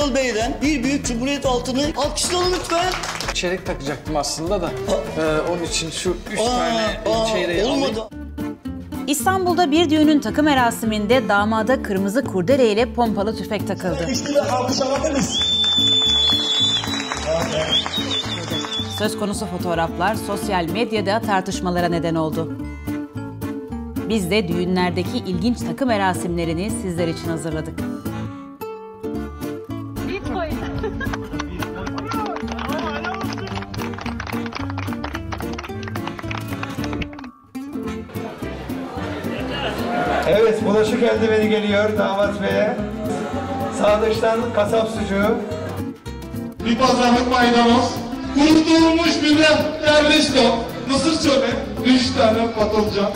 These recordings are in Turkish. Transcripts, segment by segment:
Erdal Bey'den bir büyük Cumhuriyet altını alkışlayalım lütfen. Çeyrek takacaktım aslında da. Ee, onun için şu üç Aa, tane aa, çeyreği alayım. olmadı. İstanbul'da bir düğünün takı merasiminde damada kırmızı kurdele ile pompalı tüfek takıldı. Üstüne alkış alabiliriz. Söz konusu fotoğraflar sosyal medyada tartışmalara neden oldu. Biz de düğünlerdeki ilginç takı merasimlerini sizler için hazırladık. Evet, bulaşık eldiveni geliyor damat beye. Sağ dıştan kasap sucuğu. bir pazarlık maydanoz, kurutulmuş biber, ernesto, mısır çöpe, üç tane patlıcan.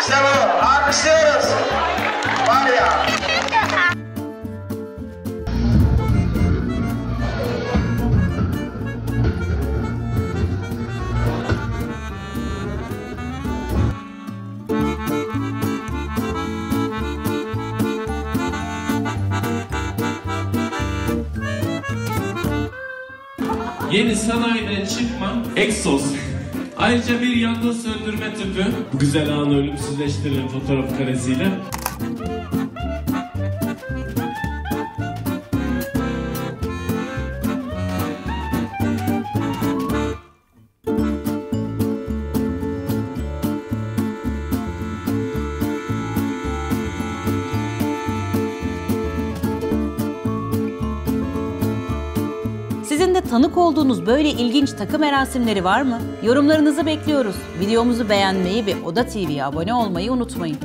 İşte bu. Alkışlıyoruz. Yeni sanayiden çıkma egzoz. Ayrıca bir yangın söndürme tüpü. Bu güzel anı ölümsüzleştirelim fotoğraf karesiyle. Sizin de tanık olduğunuz böyle ilginç takı merasimleri var mı? Yorumlarınızı bekliyoruz. Videomuzu beğenmeyi ve Oda TV'ye abone olmayı unutmayın.